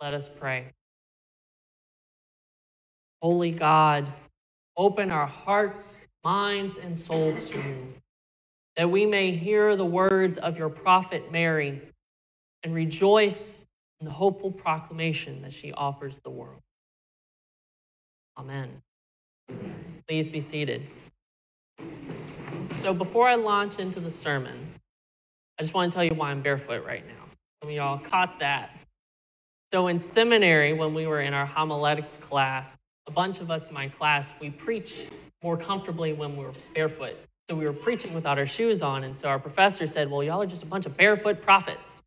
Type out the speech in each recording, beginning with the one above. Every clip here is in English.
Let us pray. Holy God, open our hearts, minds, and souls to you, that we may hear the words of your prophet Mary and rejoice in the hopeful proclamation that she offers the world. Amen. Please be seated. So, before I launch into the sermon, I just want to tell you why I'm barefoot right now. Of y'all caught that. So, in seminary, when we were in our homiletics class, a bunch of us in my class, we preach more comfortably when we were barefoot. So, we were preaching without our shoes on. And so, our professor said, Well, y'all are just a bunch of barefoot prophets.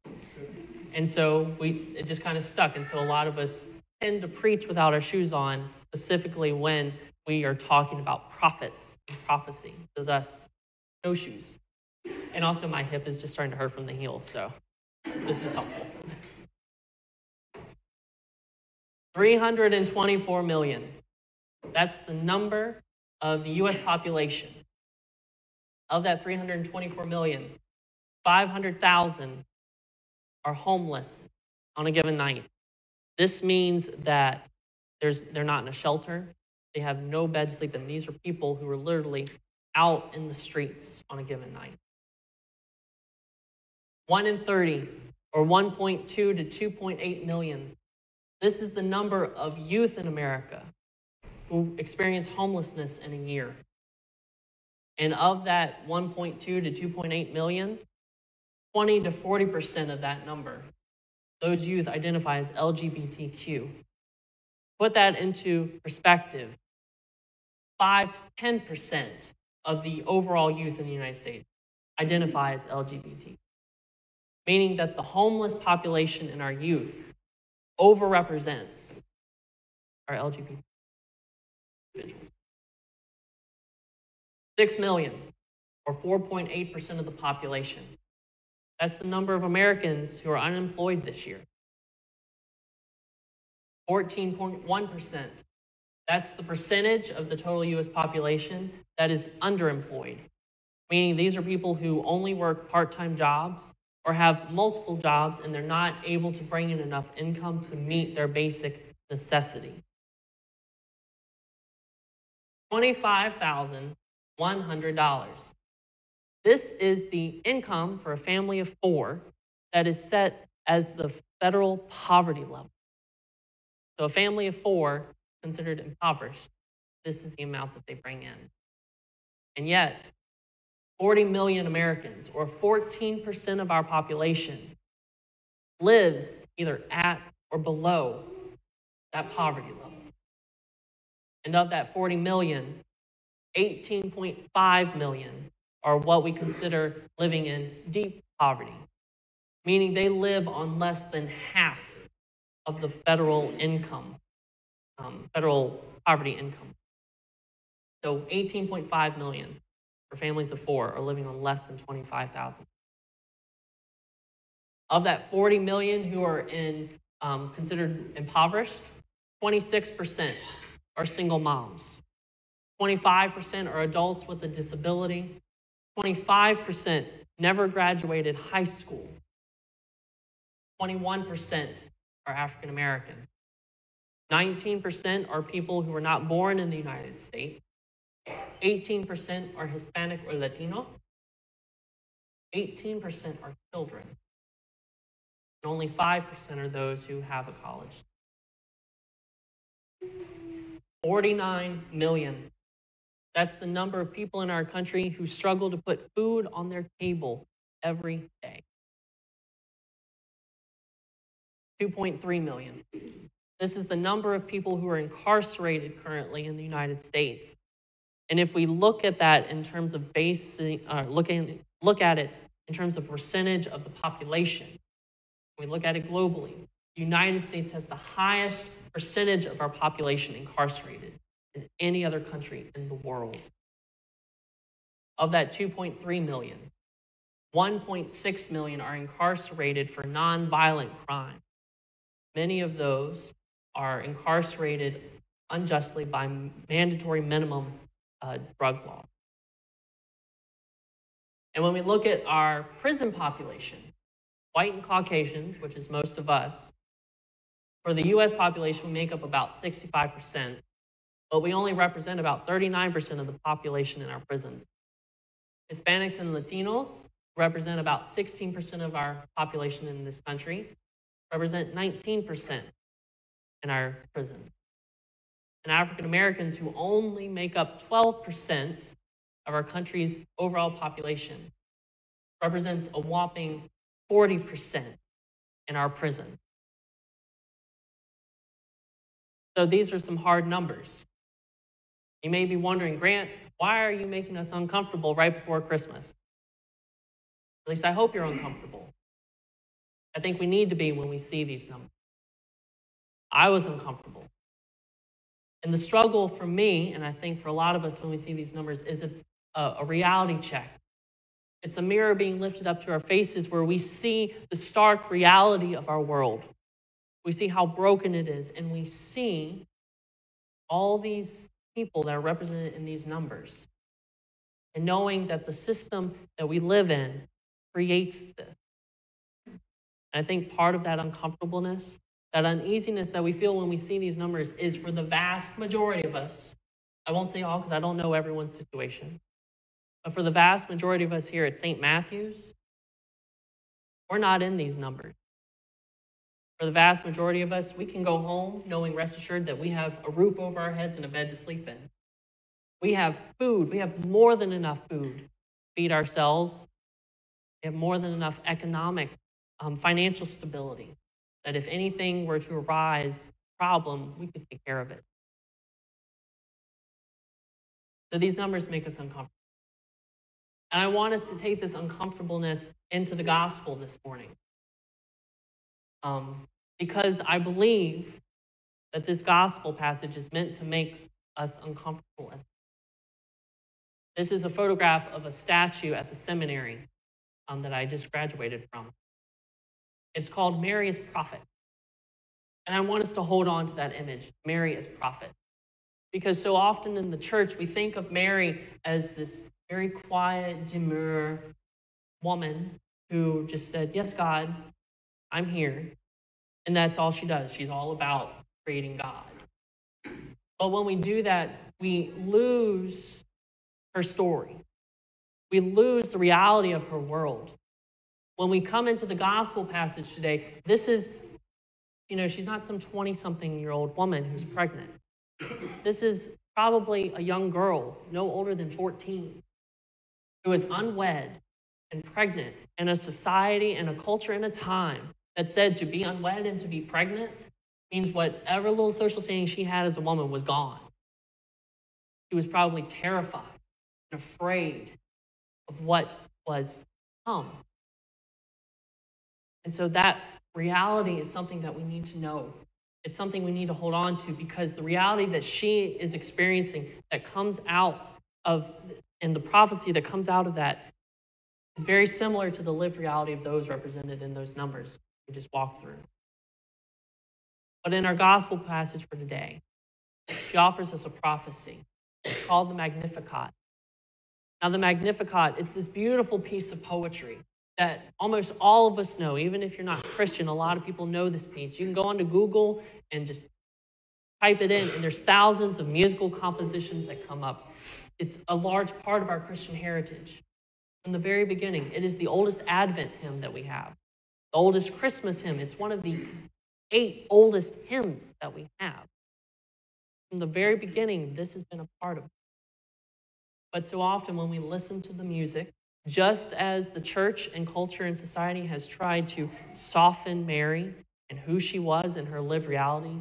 And so, we, it just kind of stuck. And so, a lot of us tend to preach without our shoes on, specifically when we are talking about prophets and prophecy. So, thus, no shoes. And also, my hip is just starting to hurt from the heels. So, this is helpful. 324 million. That's the number of the US population. Of that 324 million, 500,000 are homeless on a given night. This means that there's, they're not in a shelter, they have no bed to sleep in. These are people who are literally out in the streets on a given night. 1 in 30, or 1.2 to 2.8 million, this is the number of youth in America who experience homelessness in a year. And of that 1.2 to 2.8 million, 20 to 40% of that number, those youth identify as LGBTQ. Put that into perspective 5 to 10% of the overall youth in the United States identify as LGBT, meaning that the homeless population in our youth overrepresents our LGBT individuals. Six million, or 4.8% of the population. That's the number of Americans who are unemployed this year. 14.1%. That's the percentage of the total US population that is underemployed, meaning these are people who only work part time jobs or have multiple jobs and they're not able to bring in enough income to meet their basic necessities. $25,100. This is the income for a family of four that is set as the federal poverty level. So a family of four considered impoverished, this is the amount that they bring in. And yet, 40 million Americans, or 14% of our population, lives either at or below that poverty level. And of that 40 million, 18.5 million are what we consider living in deep poverty, meaning they live on less than half of the federal income, um, federal poverty income. So 18.5 million for families of four are living on less than 25,000. Of that 40 million who are in um, considered impoverished, 26% are single moms. 25% are adults with a disability. 25% never graduated high school. 21% are African American. 19% are people who were not born in the United States. 18% are Hispanic or Latino. 18% are children. And only 5% are those who have a college. 49 million. That's the number of people in our country who struggle to put food on their table every day. 2.3 million. This is the number of people who are incarcerated currently in the United States. And if we look at that in terms of basic, uh, looking, look at it in terms of percentage of the population, we look at it globally, the United States has the highest percentage of our population incarcerated than any other country in the world. Of that 2.3 million, 1.6 million are incarcerated for nonviolent crime. Many of those are incarcerated unjustly by mandatory minimum uh, drug law. And when we look at our prison population, white and Caucasians, which is most of us, For the US population, we make up about 65%, but we only represent about 39% of the population in our prisons. Hispanics and Latinos represent about 16% of our population in this country, represent 19% in our prisons. And African Americans, who only make up 12% of our country's overall population, represents a whopping 40% in our prison. So these are some hard numbers. You may be wondering, Grant, why are you making us uncomfortable right before Christmas? At least I hope you're uncomfortable. I think we need to be when we see these numbers. I was uncomfortable. And the struggle for me, and I think for a lot of us when we see these numbers, is it's a, a reality check. It's a mirror being lifted up to our faces where we see the stark reality of our world. We see how broken it is, and we see all these people that are represented in these numbers. And knowing that the system that we live in creates this. And I think part of that uncomfortableness, that uneasiness that we feel when we see these numbers is for the vast majority of us. I won't say all because I don't know everyone's situation. But for the vast majority of us here at St. Matthew's, we're not in these numbers. For the vast majority of us, we can go home knowing, rest assured, that we have a roof over our heads and a bed to sleep in. We have food. We have more than enough food to feed ourselves. We have more than enough economic, um, financial stability that if anything were to arise, problem, we could take care of it. So these numbers make us uncomfortable. And I want us to take this uncomfortableness into the gospel this morning. Um, because I believe that this gospel passage is meant to make us uncomfortable. This is a photograph of a statue at the seminary um, that I just graduated from. It's called Mary as Prophet. And I want us to hold on to that image, Mary as Prophet. Because so often in the church, we think of Mary as this very quiet, demure woman who just said, Yes, God, I'm here. And that's all she does. She's all about creating God. But when we do that, we lose her story. We lose the reality of her world. When we come into the gospel passage today, this is, you know, she's not some 20 something year old woman who's pregnant. This is probably a young girl, no older than 14, who is unwed and pregnant in a society and a culture and a time that said to be unwed and to be pregnant means whatever little social standing she had as a woman was gone. She was probably terrified and afraid of what was to come. And so that reality is something that we need to know. It's something we need to hold on to because the reality that she is experiencing that comes out of, and the prophecy that comes out of that is very similar to the lived reality of those represented in those numbers we just walked through. But in our gospel passage for today, she offers us a prophecy called the Magnificat. Now, the Magnificat, it's this beautiful piece of poetry that almost all of us know. Even if you're not Christian, a lot of people know this piece. You can go onto Google and just type it in, and there's thousands of musical compositions that come up. It's a large part of our Christian heritage. From the very beginning, it is the oldest Advent hymn that we have the oldest Christmas hymn. It's one of the eight oldest hymns that we have. From the very beginning, this has been a part of it. But so often when we listen to the music, just as the church and culture and society has tried to soften Mary and who she was and her lived reality,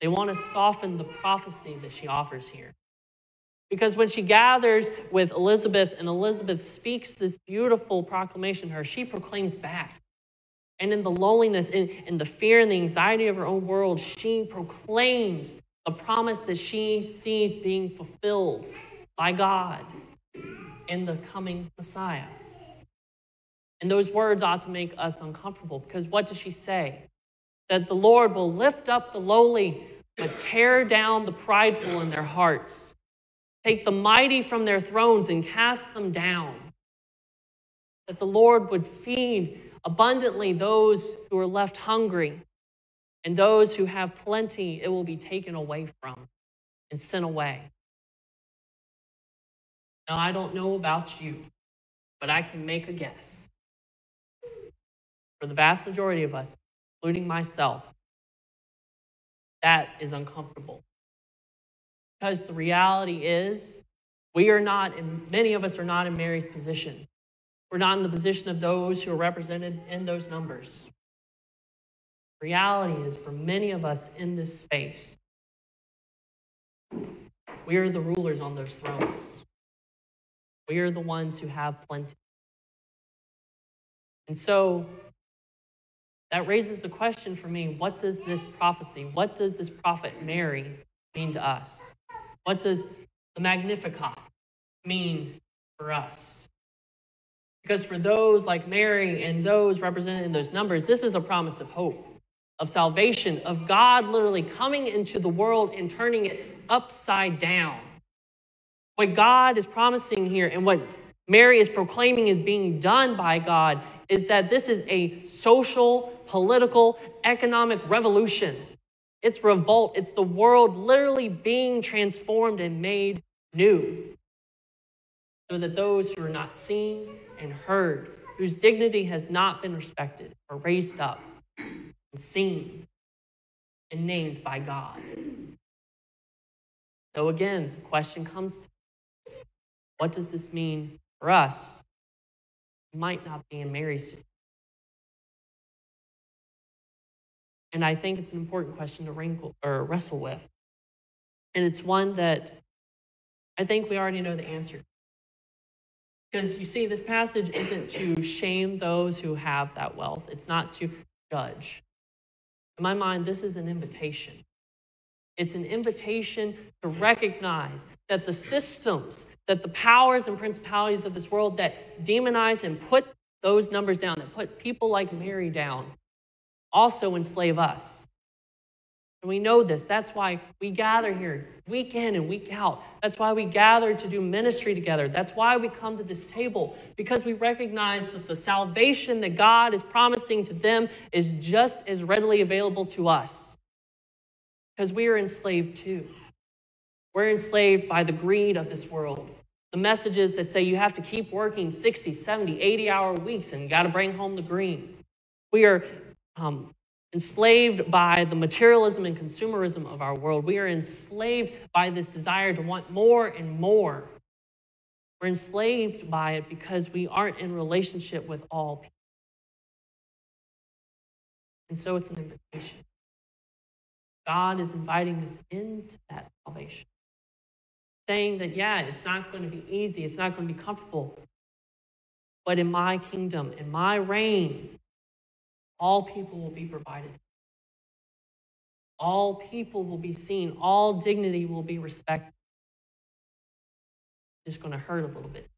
they want to soften the prophecy that she offers here. Because when she gathers with Elizabeth and Elizabeth speaks this beautiful proclamation to her, she proclaims back and in the loneliness, in, in the fear and the anxiety of her own world, she proclaims the promise that she sees being fulfilled by God in the coming Messiah. And those words ought to make us uncomfortable because what does she say? That the Lord will lift up the lowly, but tear down the prideful in their hearts, take the mighty from their thrones and cast them down. That the Lord would feed abundantly those who are left hungry And those who have plenty, it will be taken away from and sent away. Now, I don't know about you, but I can make a guess. For the vast majority of us, including myself, that is uncomfortable. Because the reality is, we are not, and many of us are not in Mary's position. We're not in the position of those who are represented in those numbers. Reality is, for many of us in this space, we are the rulers on those thrones. We are the ones who have plenty. And so that raises the question for me what does this prophecy, what does this prophet Mary mean to us? What does the Magnificat mean for us? Because for those like Mary and those represented in those numbers, this is a promise of hope, of salvation, of God literally coming into the world and turning it upside down. What God is promising here and what Mary is proclaiming is being done by God is that this is a social, political, economic revolution. It's revolt. It's the world literally being transformed and made new. So that those who are not seen and heard, whose dignity has not been respected, are raised up and seen and named by God. So again, the question comes to what does this mean for us? Might not be in Mary's And I think it's an important question to wrinkle, or wrestle with. And it's one that I think we already know the answer. Because you see, this passage isn't to shame those who have that wealth, it's not to judge. In my mind, this is an invitation. It's an invitation to recognize that the systems, that the powers and principalities of this world that demonize and put those numbers down, that put people like Mary down, also enslave us. And we know this. That's why we gather here week in and week out. That's why we gather to do ministry together. That's why we come to this table, because we recognize that the salvation that God is promising to them is just as readily available to us. Because we are enslaved too. We're enslaved by the greed of this world. The messages that say you have to keep working 60, 70, 80 hour weeks and got to bring home the green. We are um, enslaved by the materialism and consumerism of our world. We are enslaved by this desire to want more and more. We're enslaved by it because we aren't in relationship with all people. And so it's an invitation. God is inviting us into that salvation, saying that, yeah, it's not going to be easy, it's not going to be comfortable, but in my kingdom, in my reign, all people will be provided. All people will be seen. All dignity will be respected. It's just going to hurt a little bit.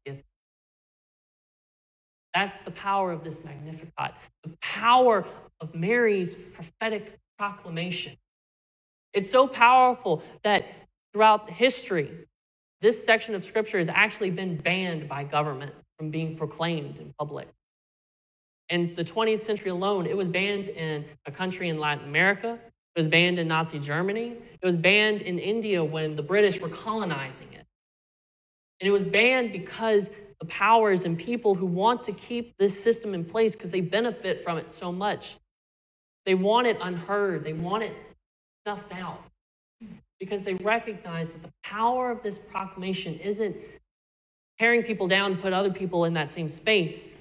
That's the power of this Magnificat, the power of Mary's prophetic proclamation. It's so powerful that throughout history, this section of scripture has actually been banned by government from being proclaimed in public. In the 20th century alone, it was banned in a country in Latin America. It was banned in Nazi Germany. It was banned in India when the British were colonizing it. And it was banned because the powers and people who want to keep this system in place because they benefit from it so much, they want it unheard. They want it snuffed out because they recognize that the power of this proclamation isn't tearing people down, put other people in that same space.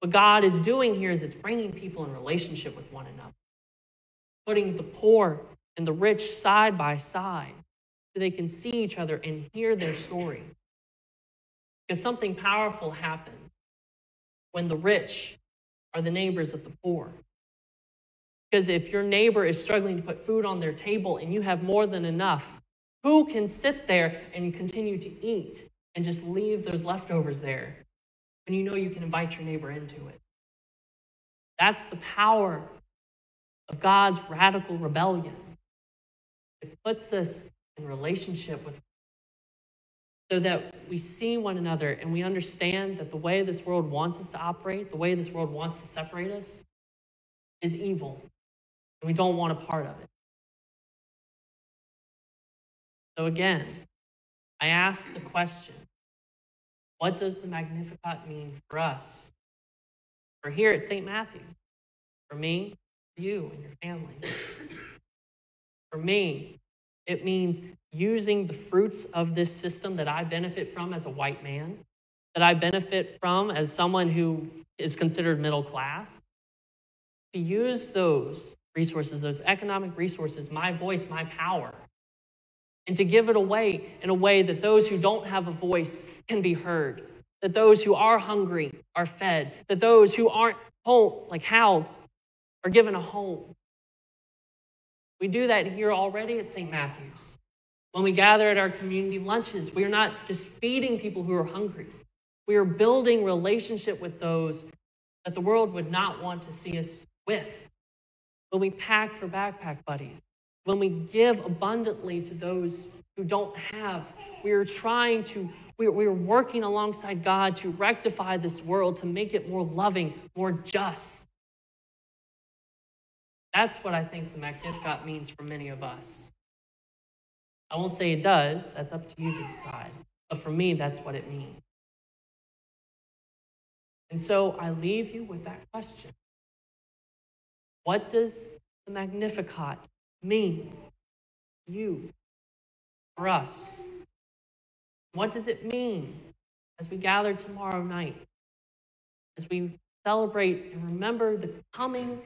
What God is doing here is it's bringing people in relationship with one another, putting the poor and the rich side by side so they can see each other and hear their story. Because something powerful happens when the rich are the neighbors of the poor. Because if your neighbor is struggling to put food on their table and you have more than enough, who can sit there and continue to eat and just leave those leftovers there when you know you can invite your neighbor into it. That's the power of God's radical rebellion. It puts us in relationship with so that we see one another and we understand that the way this world wants us to operate, the way this world wants to separate us, is evil. And we don't want a part of it. So again, I ask the question what does the Magnificat mean for us? For here at St. Matthew, for me, for you, and your family. For me, it means using the fruits of this system that I benefit from as a white man, that I benefit from as someone who is considered middle class, to use those resources, those economic resources, my voice, my power, and to give it away in a way that those who don't have a voice can be heard, that those who are hungry are fed, that those who aren't home, like housed, are given a home. We do that here already at St. Matthew's. When we gather at our community lunches, we are not just feeding people who are hungry. We are building relationship with those that the world would not want to see us with. When we pack for backpack buddies, when we give abundantly to those who don't have, we are trying to, we are, working alongside God to rectify this world, to make it more loving, more just. That's what I think the Magnificat means for many of us. I won't say it does, that's up to you to decide. But for me, that's what it means. And so I leave you with that question What does the Magnificat mean you for us? What does it mean as we gather tomorrow night, as we celebrate and remember the coming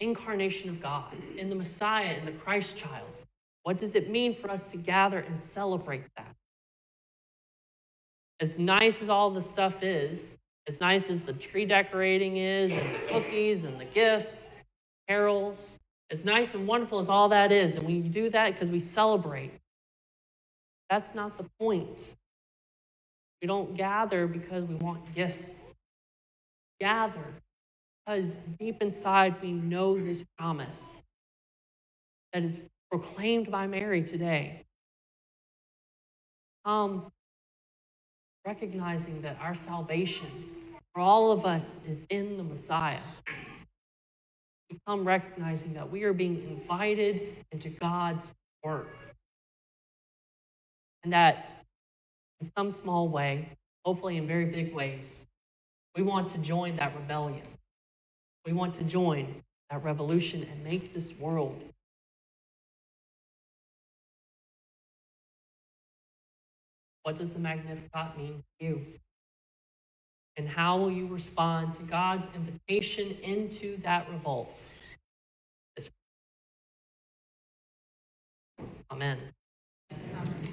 incarnation of God in the Messiah, in the Christ child? What does it mean for us to gather and celebrate that? As nice as all the stuff is, as nice as the tree decorating is, and the cookies and the gifts, carols, as nice and wonderful as all that is, and we do that because we celebrate, that's not the point. We don't gather because we want gifts. Gather because deep inside we know this promise that is proclaimed by Mary today. Come recognizing that our salvation for all of us is in the Messiah. We come recognizing that we are being invited into God's work. And that in some small way, hopefully in very big ways, we want to join that rebellion. We want to join that revolution and make this world What does the Magnificat mean to you? And how will you respond to God's invitation into that revolt? Amen. Amen.